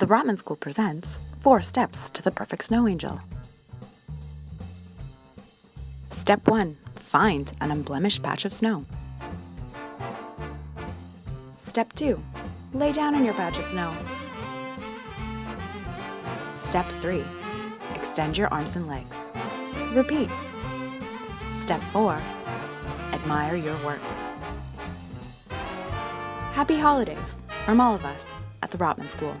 The Rotman School presents Four Steps to the Perfect Snow Angel. Step 1 Find an unblemished patch of snow. Step 2 Lay down on your patch of snow. Step 3 Extend your arms and legs. Repeat. Step 4 Admire your work. Happy holidays from all of us at the Rotman School.